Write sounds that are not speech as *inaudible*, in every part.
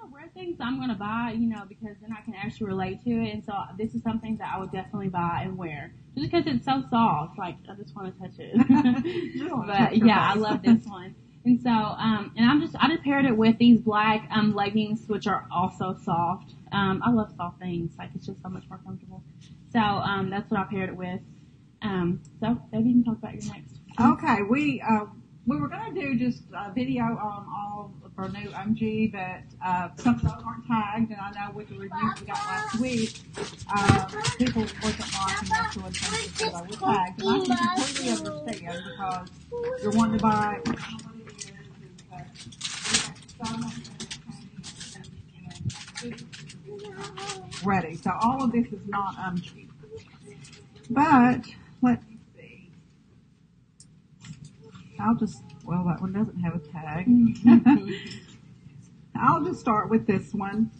to wear things I'm going to buy, you know, because then I can actually relate to it. And so this is something that I would definitely buy and wear. Just because it's so soft. Like, I just want to touch it. *laughs* but yeah, I love this one. And so, um, and I'm just, I just paired it with these black, um, leggings, which are also soft. Um, I love soft things. Like, it's just so much more comfortable. So, um, that's what I paired it with. Um, so, maybe you can talk about your next. Okay, we, uh, we were going to do just a video on all for new OMG, but uh, some of those aren't tagged, and I know with the reviews we got last week, uh, people wasn't liking doing things because they were tagged, and I can completely understand because you're wanting to buy. Ready, so all of this is not OMG, but let me see. I'll just well, that one doesn't have a tag. *laughs* I'll just start with this one.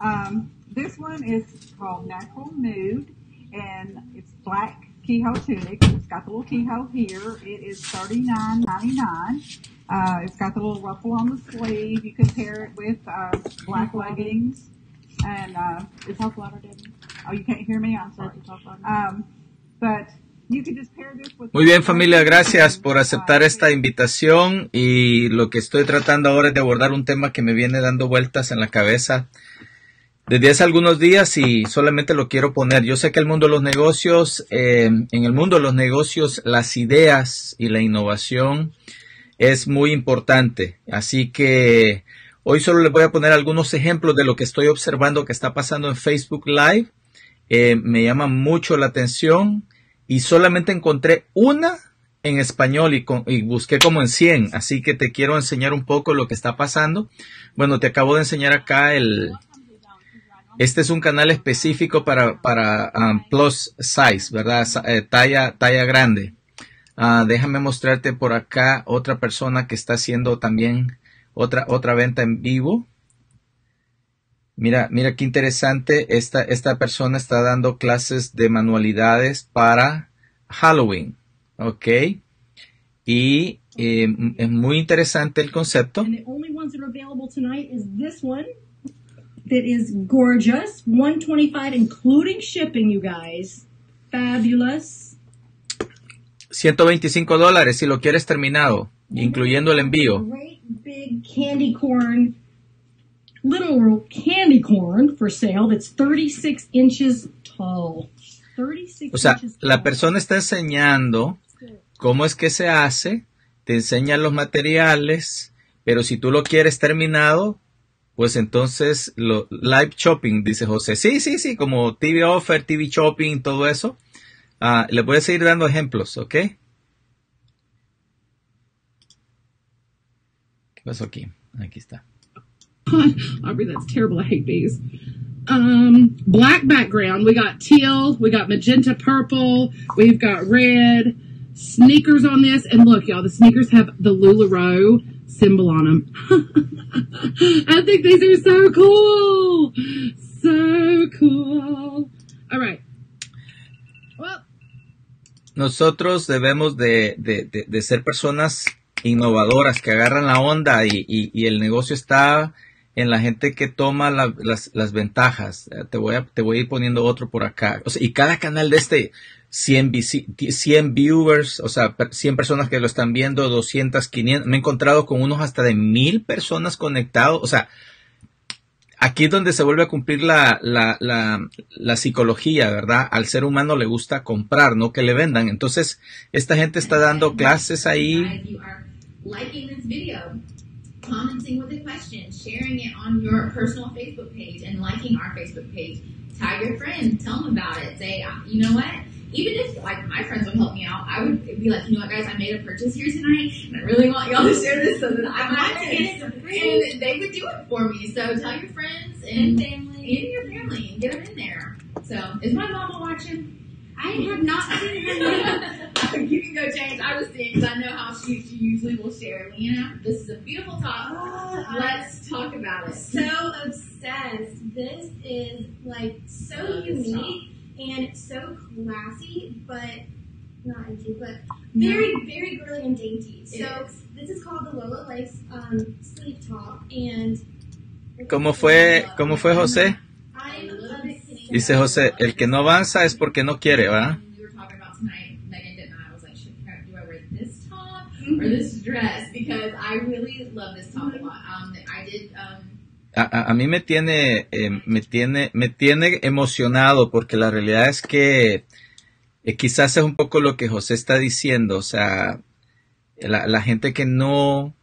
Um, this one is called Natural Nude, and it's black keyhole tunic. It's got the little keyhole here. It is thirty nine ninety nine. Uh, it's got the little ruffle on the sleeve. You can pair it with uh, black leggings. And uh, Is talk louder, Debbie? oh, you can't hear me. I'm sorry. Said to talk. Um, but Muy bien familia, gracias por aceptar esta invitación y lo que estoy tratando ahora es de abordar un tema que me viene dando vueltas en la cabeza desde hace algunos días y solamente lo quiero poner. Yo sé que el mundo de los negocios, eh, en el mundo de los negocios, las ideas y la innovación es muy importante. Así que hoy solo les voy a poner algunos ejemplos de lo que estoy observando que está pasando en Facebook Live. Eh, me llama mucho la atención y solamente encontré una en español y, con- y busqué como en 100, así que te quiero enseñar un poco lo que está pasando. Bueno, te acabo de enseñar acá el... Este es un canal específico para, para um, plus size, ¿verdad? Eh, talla, talla grande. Ah, déjame mostrarte por acá otra persona que está haciendo también otra, otra venta en vivo. Mira, mira qué interesante. Esta, esta persona está dando clases de manualidades para Halloween. ¿Ok? Y eh, es muy interesante el concepto. And the only ones that are available tonight is this one that is gorgeous. 125 including shipping, you guys. Fabulous. 125 dólares si lo quieres terminado, incluyendo el envío. Great big candy corn, literal candy corn for sale that's 36 inches tall. 36 O sea, inches la persona está enseñando cómo es que se hace, te enseña los materiales, pero si tú lo quieres terminado, pues entonces lo, live shopping, dice José. Sí, sí, sí, como TV offer, TV shopping, todo eso. Ah, le voy a seguir dando ejemplos, ¿ok? ¿Qué pasó aquí? Aquí está. *laughs* Aubrey, that's terrible. I hate these. Um, black background. We got teal. We got magenta purple. We've got red. Sneakers on this. And look, y'all, the sneakers have the LuLaRoe symbol on them. *laughs* I think these are so cool. So cool. All right. Well, nosotros debemos de, de- de- de ser personas innovadoras que agarran la onda y, y- y el negocio está en la gente que toma la- las, las ventajas. Eh, Te voy, a, te voy a ir poniendo otro por acá. O sea, y cada canal de este, 100, visi- 100 viewers, o sea, per- 100 personas que lo están viendo, 200, 500. Me he encontrado con unos hasta de mil personas conectados. O sea, aquí es donde se vuelve a cumplir la, la, la, la psicología, ¿verdad? Al ser humano le gusta comprar, no que le vendan. Entonces, esta gente está dando clases ahí. If you are liking this video, commenting with a question, sharing it on your personal Facebook page, and liking our Facebook page, tag your friends, tell them about it. Say, uh, you know what? Even if like my friends would help me out, I would be like, you know what, guys, I made a purchase here tonight, and I really want y'all to share this so that I might get it for free. And they would do it for me. So tell your friends and family and your family and get them in there. So is my mama watching? I have not seen her *laughs* yet. you can go change. I because I know how she, she usually will share. Leanna, this is a beautiful top. Let's talk about it. so obsessed. This is like so unique and so classy, but not edgy, but very, very girly and dainty. It So is. this is called the Lola Lace um, sleeve top, and ¿Cómo fue, cómo fue José? I love it. Can you Dice José, el que no avanza es porque no quiere, ¿verdad? This dress? Because I really love this top a lot. Um, I did. Um, A, a- a mí me tiene, eh, me tiene, me tiene emocionado porque la realidad es que eh, quizás es un poco lo que José está diciendo, o sea, la, la gente que no,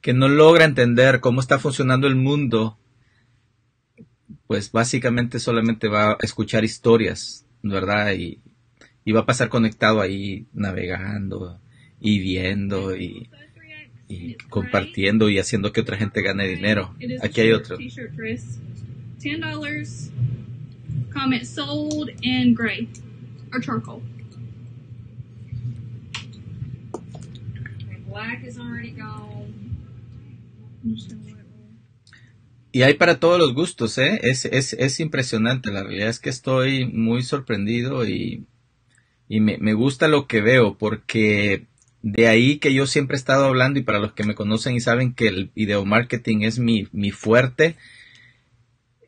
que no logra entender cómo está funcionando el mundo, pues básicamente solamente va a escuchar historias, ¿verdad? Y, y va a pasar conectado ahí navegando y viendo y, y compartiendo y haciendo que otra gente gane dinero. Aquí hay otro. Comment sold in gray or charcoal. Black is already gone. Y hay para todos los gustos, ¿eh? Es, es, es impresionante. La realidad es que estoy muy sorprendido y, y me, me gusta lo que veo porque de ahí que yo siempre he estado hablando y para los que me conocen y saben que el video marketing es mi, mi fuerte,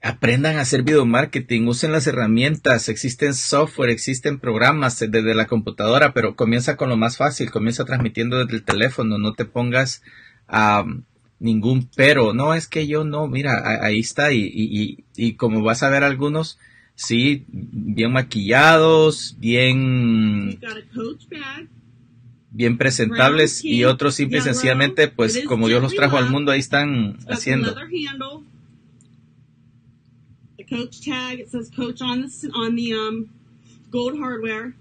aprendan a hacer video marketing, usen las herramientas, existen software, existen programas desde la computadora, pero comienza con lo más fácil, comienza transmitiendo desde el teléfono, no te pongas a ningún pero, no, es que yo no, mira, a- ahí está, y, y, y como vas a ver algunos, sí, bien maquillados, bien, Got a Coach bag. Bien presentables, y otros simple y sencillamente, pues como Dios los trajo al mundo, ahí están haciendo. leather handle. The Coach tag. It says Coach on the s- on the um gold hardware.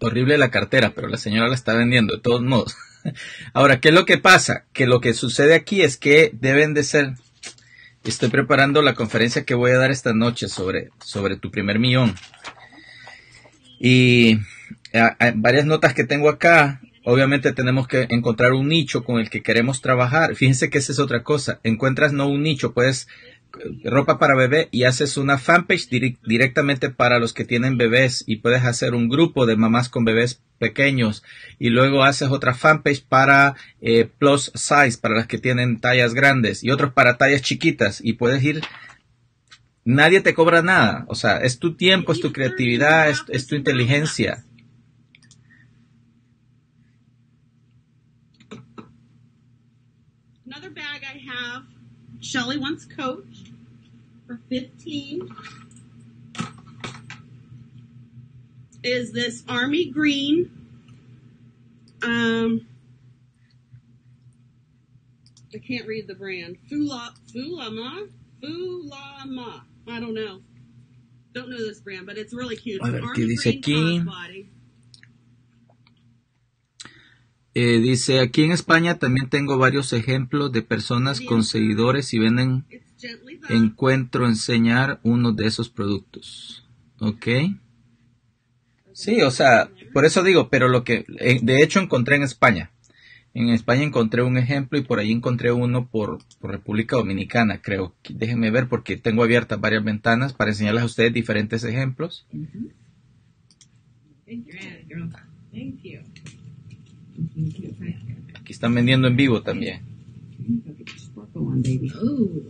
horrible la cartera, pero la señora la está vendiendo de todos modos. *laughs* Ahora, ¿qué es lo que pasa? Que lo que sucede aquí es que deben de ser, estoy preparando la conferencia que voy a dar esta noche sobre, sobre tu primer millón. Y varias notas que tengo acá, obviamente tenemos que encontrar un nicho con el que queremos trabajar. Fíjense que esa es otra cosa. Encuentras no un nicho, puedes eh, ropa para bebé y haces una fanpage direc- directamente para los que tienen bebés y puedes hacer un grupo de mamás con bebés pequeños y luego haces otra fanpage para eh, plus size, para las que tienen tallas grandes y otros para tallas chiquitas y puedes ir nadie te cobra nada, o sea, es tu tiempo, es tu creatividad, es, es tu inteligencia. Another bag I have. Shelly wants Coach for fifteen. Is this army green? Um, I can't read the brand. Fula Fulama Fulama. I don't know. Don't know this brand, but it's really cute. A It's ver, army ¿qué dice aquí? Eh, dice, aquí en España también tengo varios ejemplos de personas con seguidores y venden encuentro enseñar uno de esos productos. ¿Ok? Sí, o sea, por eso digo, pero lo que eh, de hecho encontré en España. En España encontré un ejemplo y por ahí encontré uno por, por República Dominicana, creo. Déjenme ver porque tengo abiertas varias ventanas para enseñarles a ustedes diferentes ejemplos. Thank you. Thank you. Aquí están vendiendo en vivo también. Oh.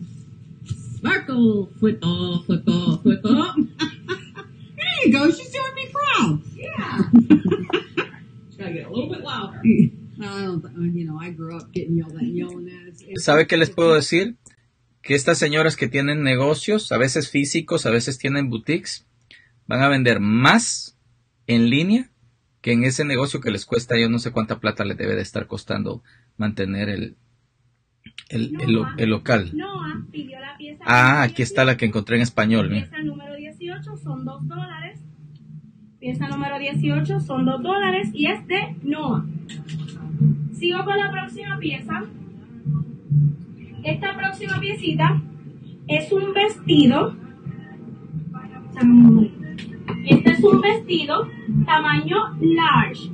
Sparkle. Football, football, football. there you go. She's doing me proud. Yeah. *laughs* She's got to get a little bit louder. *laughs* *laughs* ¿Sabe qué les puedo decir? Que estas señoras que tienen negocios, a veces físicos, a veces tienen boutiques, van a vender más en línea que en ese negocio que les cuesta, yo no sé cuánta plata les debe de estar costando mantener el, el, el lo- el local. Noah pidió la pieza. Ah, aquí está la que encontré en español. mira. Pieza número 18 son 2 dólares. Pieza número 18 son 2 dólares y es de Noah. Sigo con la próxima pieza. Esta próxima piecita es un vestido. Este es un vestido tamaño large.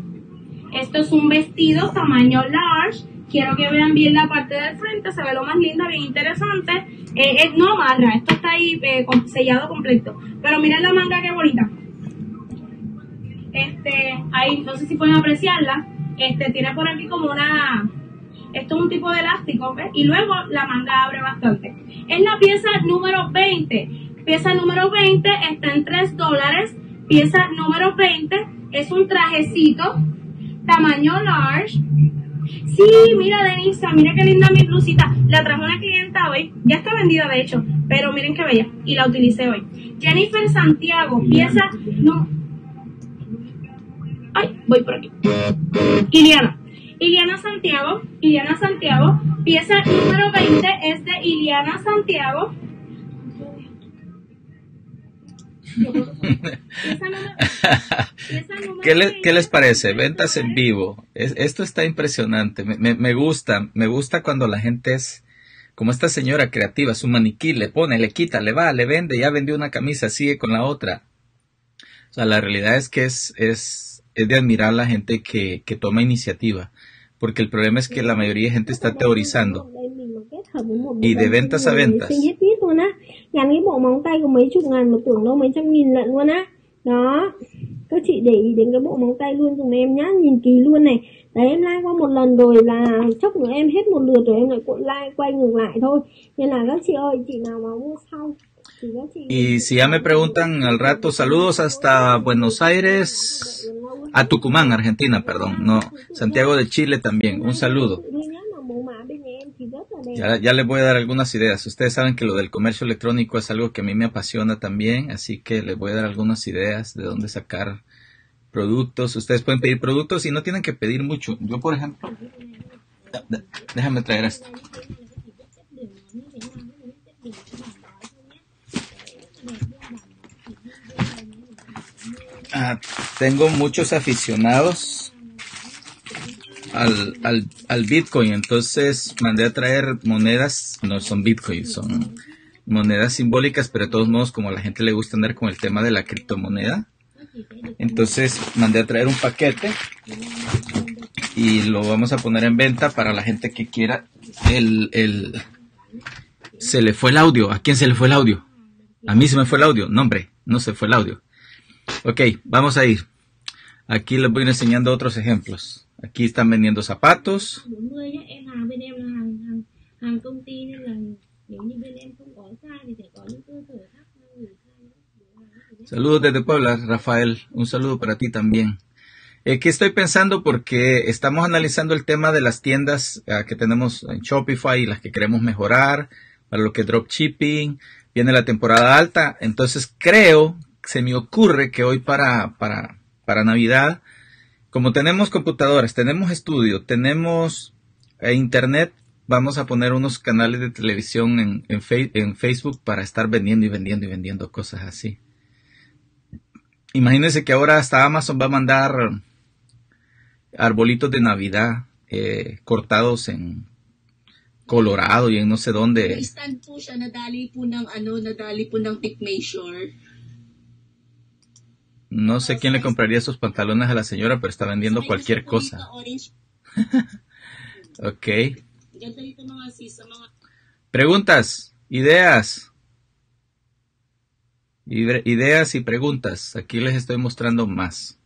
Esto es un vestido tamaño large. Quiero que vean bien la parte del frente, se ve lo más linda, bien interesante. Eh, no amarra, esto está ahí eh, sellado completo. Pero miren la manga qué bonita. Este, ahí, no sé si pueden apreciarla. Este tiene por aquí como una esto es un tipo de elástico, ¿ves? Y luego la manga abre bastante. Es la pieza número 20. Pieza número 20 está en 3 dólares. Pieza número 20 es un trajecito tamaño large. Sí, mira Denisa, mira qué linda mi blusita. La trajo una clienta hoy. Ya está vendida de hecho, pero miren qué bella. Y la utilicé hoy. Jennifer Santiago, pieza no. Ay, voy por aquí. Iliana. Iliana Santiago, Iliana Santiago, pieza número 20 es de Iliana Santiago. ¿Qué, le, ¿Qué, les parece? Ventas en vivo. Es, esto está impresionante. Me, me, me, gusta. Me gusta cuando la gente es como esta señora creativa. Su maniquí le pone, le quita, le va, le vende. Ya vendió una camisa, sigue con la otra. O sea, la realidad es que es, es, es de admirar la gente que, que toma iniciativa porque el problema es que la mayoría de gente está teorizando. Y de ventas a ventas. Cái bộ móng tay có mấy chục ngàn một tưởng đâu mấy trăm nghìn lận luôn á Đó Các chị để ý đến cái bộ móng tay luôn dùm em nhá Nhìn kỹ luôn này. Đấy em like qua một lần rồi là chốc nữa em hết một lượt rồi em lại cuộn like quay ngược lại thôi. Nên là các chị ơi chị nào mà mua sau Y si ya me preguntan al rato, saludos hasta Buenos Aires, a Tucumán, Argentina, perdón, no, Santiago de Chile también, un saludo. Ya, les voy a dar algunas ideas. Ustedes saben que lo del comercio electrónico es algo que a mí me apasiona también, así que les voy a dar algunas ideas de dónde sacar productos. Ustedes pueden pedir productos y no tienen que pedir mucho. Yo, por ejemplo, déjame traer esto. Ah, tengo muchos aficionados al, al, al, Bitcoin, entonces mandé a traer monedas, no son Bitcoin, son monedas simbólicas, pero de todos modos, como a la gente le gusta andar con el tema de la criptomoneda, entonces mandé a traer un paquete y lo vamos a poner en venta para la gente que quiera el, el... Se le fue el audio. ¿A quién se le fue el audio? A mí se me fue el audio. No, hombre, no se fue el audio. Ok, vamos a ir. Aquí les voy enseñando otros ejemplos. Aquí están vendiendo zapatos. Saludos desde Puebla, Rafael. Un saludo para ti también. Eh, ¿Qué estoy pensando? Porque estamos analizando el tema de las tiendas eh, que tenemos en Shopify y las que queremos mejorar, para lo que dropshipping. Viene la temporada alta, entonces creo se me ocurre que hoy para, para, para Navidad, como tenemos computadoras, tenemos estudio, tenemos eh, internet, vamos a poner unos canales de televisión en, en, en, Facebook para estar vendiendo y vendiendo y vendiendo cosas así. Imagínense que ahora hasta Amazon va a mandar arbolitos de Navidad eh, cortados en Colorado y en no sé dónde. No sé quién le compraría esos pantalones a la señora, pero está vendiendo cualquier cosa. *laughs* ok. Preguntas, ideas. Ideas y preguntas. Aquí les estoy mostrando más.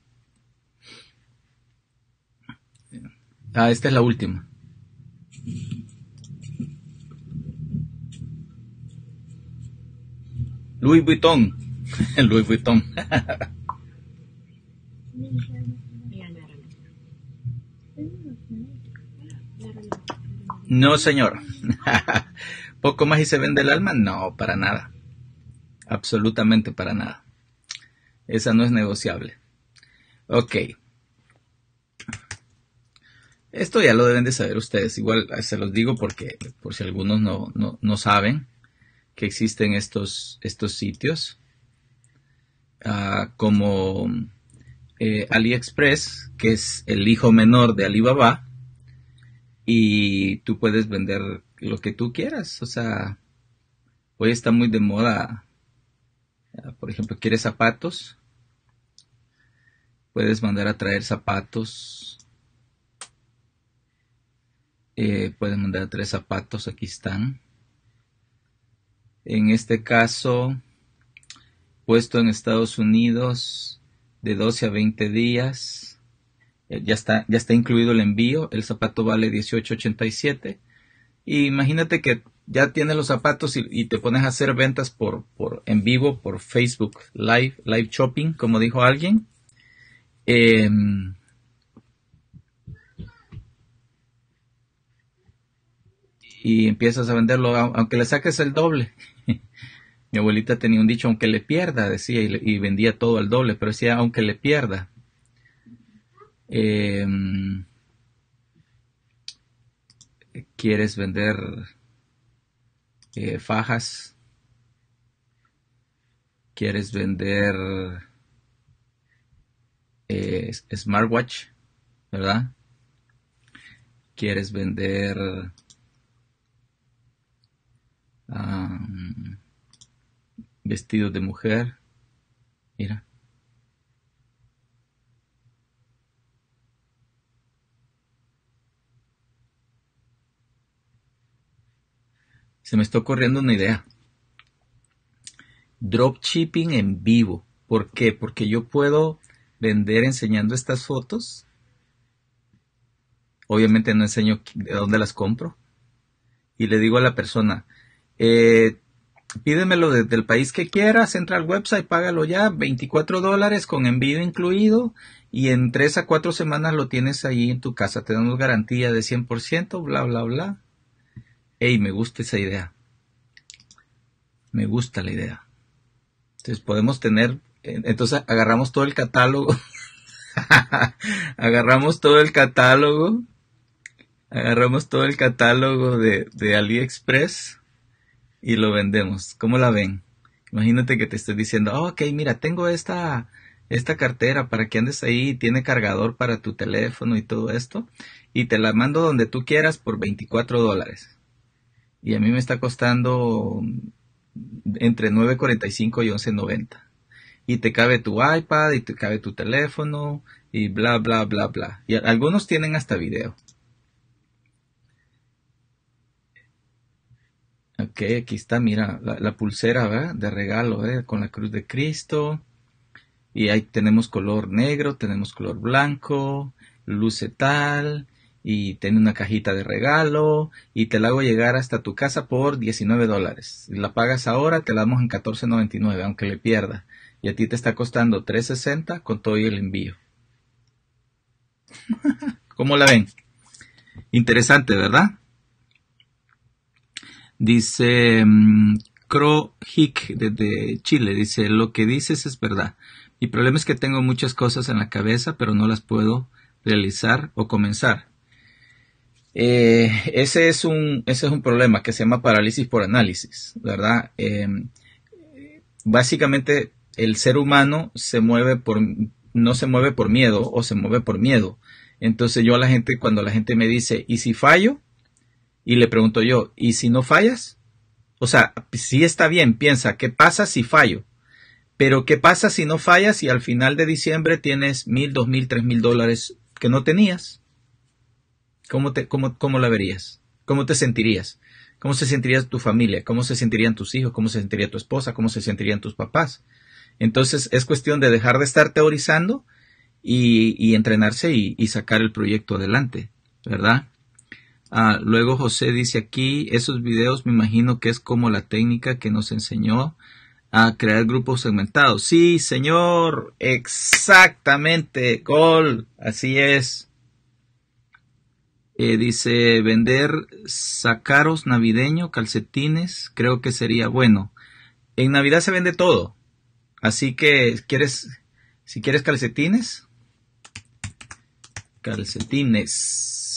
Ah, esta es la última. Louis Vuitton. *laughs* Louis Vuitton. *laughs* No, señor. *laughs* ¿Poco más y se vende el alma? No, para nada. Absolutamente para nada. Esa no es negociable. Ok. Esto ya lo deben de saber ustedes. Igual se los digo porque, por si algunos no, no, no saben que existen estos, estos sitios. Uh, como eh, AliExpress, que es el hijo menor de Alibaba, y tú puedes vender lo que tú quieras. O sea, hoy está muy de moda, por ejemplo, quieres zapatos, puedes mandar a traer zapatos. Eh, puedes mandar a zapatos, aquí están. En este caso, puesto en Estados Unidos, de 12 a 20 días. ya está, ya está incluido el envío, el zapato vale 18.87 y imagínate que ya tienes los zapatos y, te pones a hacer ventas por, por en vivo, por Facebook Live, Live Shopping, como dijo alguien. Em, y empiezas a venderlo, aunque le saques el doble. *laughs* Mi abuelita tenía un dicho, aunque le pierda, decía, y, vendía todo al doble, pero decía, aunque le pierda. Em, ¿Quieres vender eh, fajas? ¿Quieres vender eh, smartwatch? ¿Verdad? ¿Quieres vender vestidos de mujer? Mira. se me está ocurriendo una idea. Dropshipping en vivo. ¿Por qué? Porque yo puedo vender enseñando estas fotos. Obviamente no enseño de dónde las compro. Y le digo a la persona, eh, pídemelo desde el país que quieras, entra al website, págalo ya, 24 dólares con envío incluido y en 3 a 4 semanas lo tienes ahí en tu casa, te damos garantía de 100%, bla, bla, bla. Hey, me gusta esa idea. Me gusta la idea. Entonces podemos tener, entonces agarramos todo el catálogo, *laughs* agarramos todo el catálogo, agarramos todo el catálogo de, de AliExpress y lo vendemos. ¿Cómo la ven? Imagínate que te estoy diciendo, oh, ok, mira, tengo esta, esta cartera para que andes ahí, tiene cargador para tu teléfono y todo esto, y te la mando donde tú quieras por 24 dólares y a mí me está costando entre 9.45 y 11.90. Y te cabe tu iPad y te cabe tu teléfono y bla, bla, bla, bla. Y algunos tienen hasta video. Ok, aquí está, mira, la, pulsera ¿verdad? de regalo ¿eh? con la cruz de Cristo. Y ahí tenemos color negro, tenemos color blanco, luce tal, y tiene una cajita de regalo y te la hago llegar hasta tu casa por 19 dólares. Si la pagas ahora, te la damos en 14.99, aunque le pierda. Y a ti te está costando 3.60 con todo y el envío. *laughs* ¿Cómo la ven? Interesante, ¿verdad? Dice um, Cro Hick desde Chile. Dice, lo que dices es verdad. Mi problema es que tengo muchas cosas en la cabeza, pero no las puedo realizar o comenzar. Eh, ese, es un, ese es un problema que se llama parálisis por análisis, ¿verdad? Eh, básicamente el ser humano se mueve por, no se mueve por miedo o se mueve por miedo. Entonces yo a la gente, cuando la gente me dice, ¿y si fallo? Y le pregunto yo, ¿y si no fallas? O sea, si está bien, piensa, ¿qué pasa si fallo? Pero ¿qué pasa si no fallas y al final de diciembre tienes mil, dos mil, tres mil dólares que no tenías? ¿Cómo, te, cómo, cómo la verías? ¿Cómo te sentirías? ¿Cómo se sentiría tu familia? ¿Cómo se sentirían tus hijos? ¿Cómo se sentiría tu esposa? ¿Cómo se sentirían tus papás? Entonces es cuestión de dejar de estar teorizando y, entrenarse y, sacar el proyecto adelante, ¿verdad? Ah, luego José dice aquí, esos videos me imagino que es como la técnica que nos enseñó a crear grupos segmentados. Sí, señor, exactamente, gol, así es. Eh, dice vender sacaros navideño, calcetines, creo que sería bueno. En Navidad se vende todo. Así que quieres, si quieres calcetines, calcetines.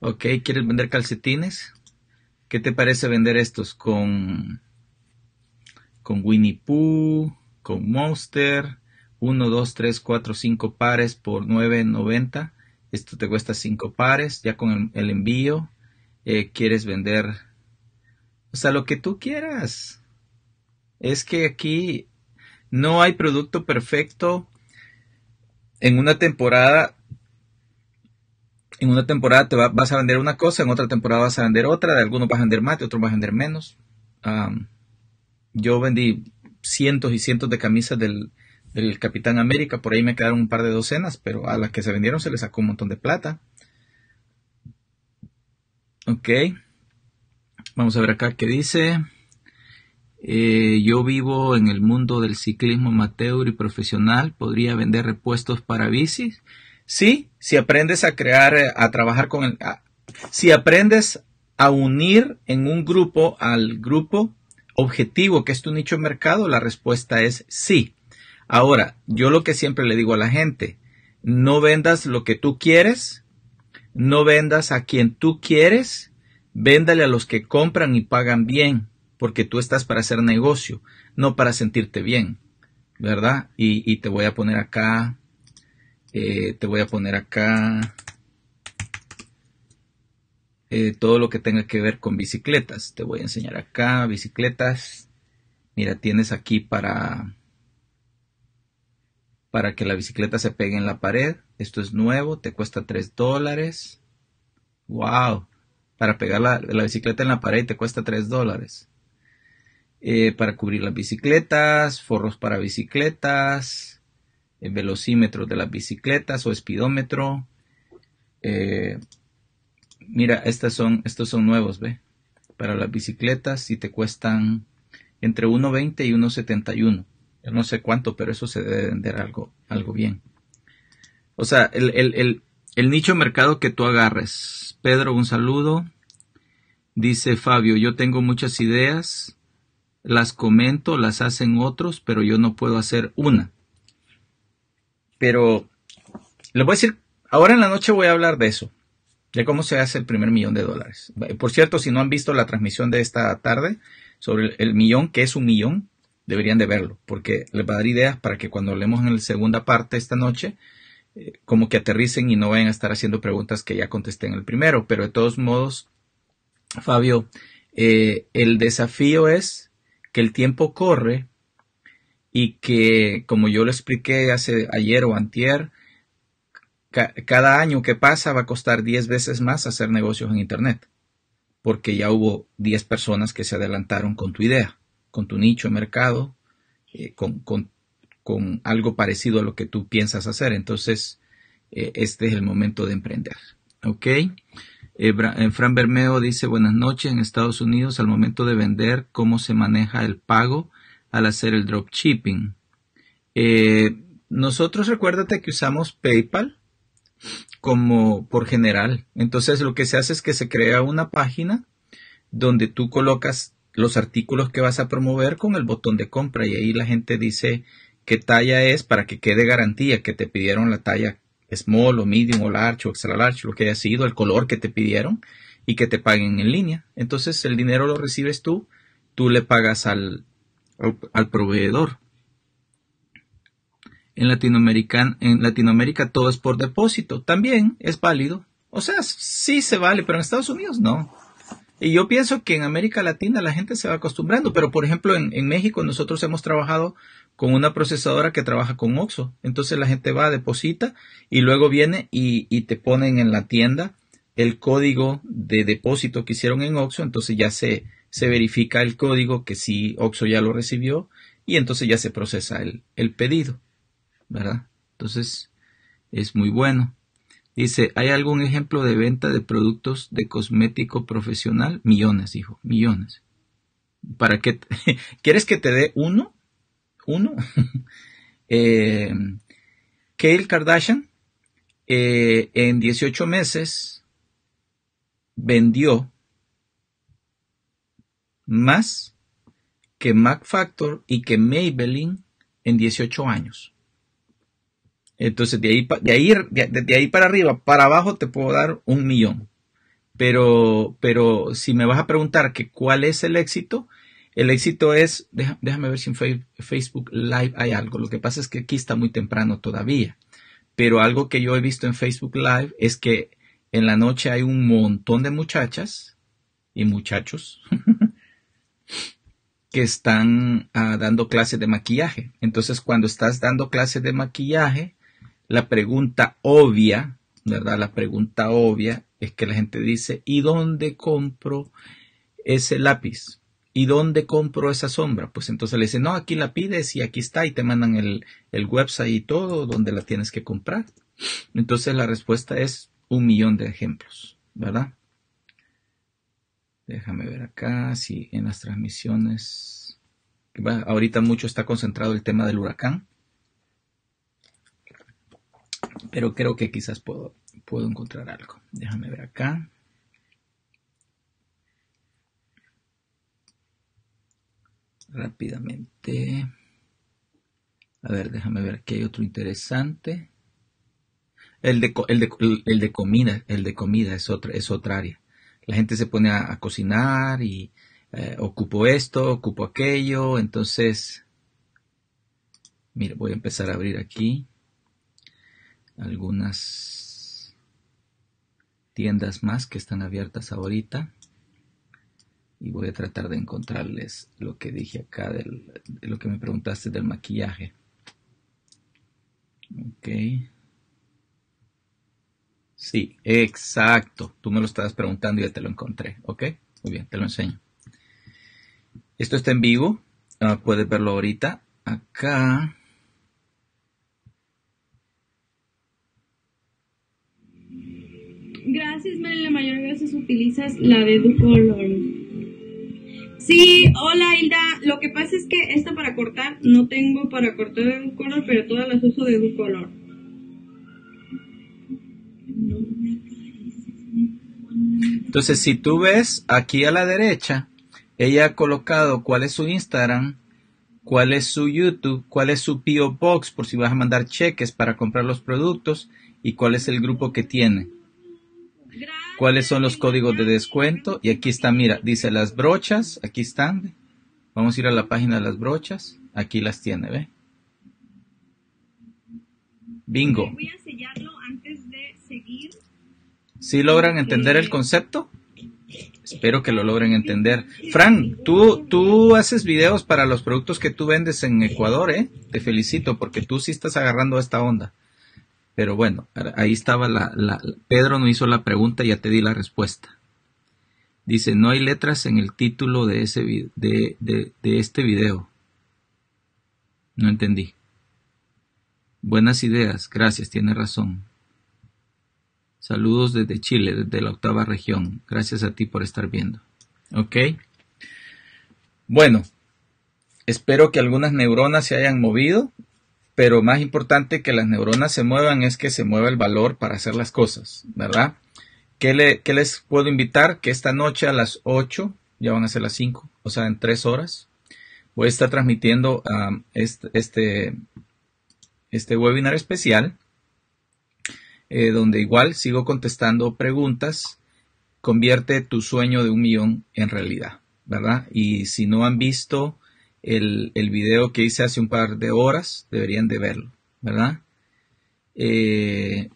Ok, ¿quieres vender calcetines? ¿Qué te parece vender estos con, con Winnie Pooh, con Monster? 1, 2, 3, 4, 5 pares por 9.90 esto te cuesta 5 pares, ya con el, envío. Eh, quieres vender, o sea, lo que tú quieras. Es que aquí no hay producto perfecto. En una temporada, en una temporada te vas a vender una cosa, en otra temporada vas a vender otra, de algunos vas a vender más, de otros vas a vender menos. yo vendí cientos y cientos de camisas del, el Capitán América, por ahí me quedaron un par de docenas, pero a las que se vendieron se les sacó un montón de plata. Ok. Vamos a ver acá qué dice. Eh, yo vivo en el mundo del ciclismo amateur y profesional. ¿Podría vender repuestos para bicis? Sí, si aprendes a crear, eh, a trabajar con el... si aprendes a unir en un grupo al grupo objetivo que es tu nicho de mercado, la respuesta es sí. Ahora, yo lo que siempre le digo a la gente, no vendas lo que tú quieres, no vendas a quien tú quieres, véndale a los que compran y pagan bien, porque tú estás para hacer negocio, no para sentirte bien, ¿verdad? Y, te voy a poner acá, eh, te voy a poner acá eh, todo lo que tenga que ver con bicicletas. Te voy a enseñar acá, bicicletas. Mira, tienes aquí para para que la bicicleta se pegue en la pared. Esto es nuevo, te cuesta 3 dólares. Wow. Para pegar la, bicicleta en la pared te cuesta 3 dólares. Eh, para cubrir las bicicletas, forros para bicicletas, el velocímetro de las bicicletas o espidómetro. Eh, mira, estas son, estos son nuevos, ve. Para las bicicletas y te cuestan entre 1.20 y 1.71. Yo no sé cuánto, pero eso se debe vender algo, algo bien. O sea, el, el, el, nicho mercado que tú agarres. Pedro, un saludo. Dice Fabio, yo tengo muchas ideas, las comento, las hacen otros, pero yo no puedo hacer una. Pero le voy a decir, ahora en la noche voy a hablar de eso, de cómo se hace el primer millón de dólares. Por cierto, si no han visto la transmisión de esta tarde sobre el millón, que es un millón, deberían de verlo, porque les va a dar ideas para que cuando hablemos en la segunda parte esta noche, eh, como que aterricen y no vayan a estar haciendo preguntas que ya contesté en el primero. Pero de todos modos, Fabio, eh, el desafío es que el tiempo corre y que, como yo lo expliqué hace ayer o antier, cada año que pasa va a costar 10 veces más hacer negocios en Internet, porque ya hubo 10 personas que se adelantaron con tu idea con tu nicho de mercado, eh, con, algo parecido a lo que tú piensas hacer. Entonces, eh, este es el momento de emprender. ¿Ok? Eh, Fran Bermeo dice, buenas noches, en Estados Unidos, al momento de vender, ¿cómo se maneja el pago al hacer el dropshipping? nosotros recuérdate que usamos PayPal como por general. Entonces lo que se hace es que se crea una página donde tú colocas los artículos que vas a promover con el botón de compra y ahí la gente dice qué talla es para que quede garantía que te pidieron la talla small o medium o large o extra large, lo que haya sido, el color que te pidieron y que te paguen en línea. Entonces el dinero lo recibes tú, tú le pagas al, al, proveedor. En Latinoamérica, en Latinoamérica todo es por depósito, también es válido. O sea, sí se vale, pero en Estados Unidos no. Y yo pienso que en América Latina la gente se va acostumbrando, pero por ejemplo en, México nosotros hemos trabajado con una procesadora que trabaja con OXO. Entonces la gente va, deposita y luego viene y, y, te ponen en la tienda el código de depósito que hicieron en OXO. Entonces ya se, se verifica el código que sí OXO ya lo recibió y entonces ya se procesa el, el pedido. ¿Verdad? Entonces es muy bueno. Dice, ¿hay algún ejemplo de venta de productos de cosmético profesional? Millones, hijo, millones. ¿Para qué? *laughs* ¿Quieres que te dé uno? ¿Uno? *laughs* eh, Kardashian eh, en 18 meses vendió más que Mac Factor y que Maybelline en 18 años. Entonces, de ahí, de ahí, de, ahí para arriba, para abajo, te puedo dar un millón. Pero, pero si me vas a preguntar que cuál es el éxito, el éxito es, déjame ver si en Facebook Live hay algo. Lo que pasa es que aquí está muy temprano todavía. Pero algo que yo he visto en Facebook Live es que en la noche hay un montón de muchachas y muchachos *laughs* que están ah, dando clases de maquillaje. Entonces, cuando estás dando clases de maquillaje, la pregunta obvia, ¿verdad? La pregunta obvia es que la gente dice, ¿y dónde compro ese lápiz? ¿Y dónde compro esa sombra? Pues entonces le dicen, no, aquí la pides y aquí está y te mandan el, el website y todo donde la tienes que comprar. Entonces la respuesta es un millón de ejemplos, ¿verdad? Déjame ver acá si en las transmisiones. ahorita mucho está concentrado el tema del huracán. Pero creo que quizás puedo, puedo encontrar algo. Déjame ver acá. Rápidamente. A ver, déjame ver, aquí hay otro interesante. El de, el de, el de comida, el de comida es otra, es otra área la gente se pone a, cocinar y eh, ocupo esto, ocupo aquello, entonces, mira, voy a empezar a abrir aquí algunas tiendas más que están abiertas ahorita y voy a tratar de encontrarles lo que dije acá del, de lo que me preguntaste del maquillaje. Ok. Sí, exacto. Tú me lo estabas preguntando y ya te lo encontré. ¿Ok? Muy bien, te lo enseño. Esto está en vivo. Ah, puedes verlo ahorita. Acá. Gracias, Mary. La mayor veces utilizas la de Ducolor. Sí, hola Hilda. Lo que pasa es que esta para cortar no tengo para cortar de Ducolor, pero todas las uso de Ducolor. Entonces, si tú ves aquí a la derecha, ella ha colocado cuál es su Instagram, cuál es su YouTube, cuál es su PO Box por si vas a mandar cheques para comprar los productos y cuál es el grupo que tiene. Cuáles son los códigos de descuento. Y aquí está, mira, dice las brochas, aquí están. Vamos a ir a la página de las brochas. Aquí las tiene, ¿ve? Bingo. Voy a antes seguir. ¿Sí logran entender el concepto? Espero que lo logren entender. Fran, tú, tú haces videos para los productos que tú vendes en Ecuador, ¿eh? Te felicito porque tú sí estás agarrando esta onda. Pero bueno, ahí estaba la, la Pedro no hizo la pregunta y ya te di la respuesta. Dice, no hay letras en el título de, ese, de, de, de este video. No entendí. Buenas ideas, gracias, tiene razón. Saludos desde Chile, desde la octava región. Gracias a ti por estar viendo. ¿Ok? Bueno, espero que algunas neuronas se hayan movido, pero más importante que las neuronas se muevan es que se mueva el valor para hacer las cosas, ¿verdad? ¿Qué, les puedo invitar? Que esta noche a las 8, ya van a ser las 5, o sea, en 3 horas, voy a estar transmitiendo um, este, este, este webinar especial eh, donde igual sigo contestando preguntas, convierte tu sueño de un millón en realidad, ¿verdad? Y si no han visto el, el video que hice hace un par de horas, deberían de verlo, ¿verdad? Eh,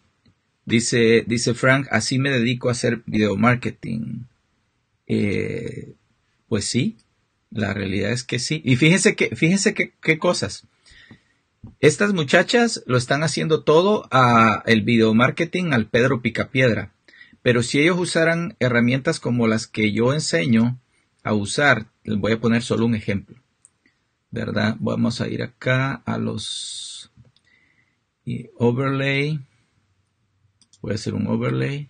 dice, dice Frank, así me dedico a hacer video marketing. Eh, pues sí, la realidad es que sí. Y fíjense que, fíjense qué cosas. Estas muchachas lo están haciendo todo a el video marketing al Pedro Picapiedra. Pero si ellos usaran herramientas como las que yo enseño a usar, les voy a poner solo un ejemplo. ¿Verdad? Vamos a ir acá a los overlay. Voy a hacer un overlay.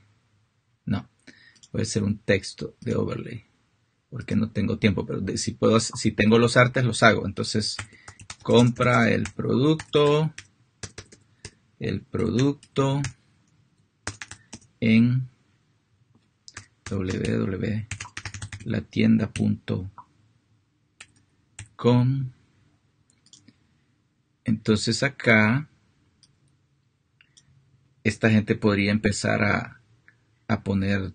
No, voy a hacer un texto de overlay. Porque no tengo tiempo, pero si puedo, si tengo los artes, los hago. Entonces, compra el producto, el producto en www.latienda.com. Entonces acá esta gente podría empezar a, a poner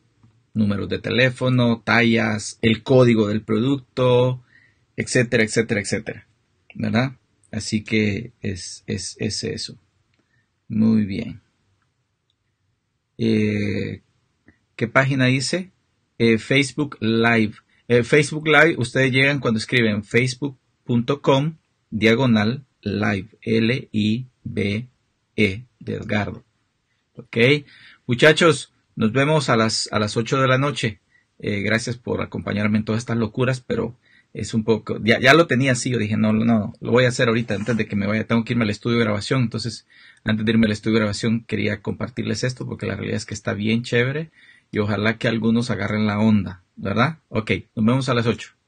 números de teléfono, tallas, el código del producto, etcétera, etcétera, etcétera. ¿verdad? Así que es, es, es eso. Muy bien. Eh, ¿Qué página dice? Eh, Facebook Live. Eh, Facebook Live, ustedes llegan cuando escriben facebook.com diagonal live. L-I-B-E de Edgardo. Ok. Muchachos, nos vemos a las, a las 8 de la noche. gracias por acompañarme en todas estas locuras, pero es un poco, ya, ya lo tenía así, yo dije, no, no, lo voy a hacer ahorita antes de que me vaya, tengo que irme al estudio de grabación, entonces antes de irme al estudio de grabación quería compartirles esto porque la realidad es que está bien chévere y ojalá que algunos agarren la onda, ¿verdad? Ok, nos vemos a las 8.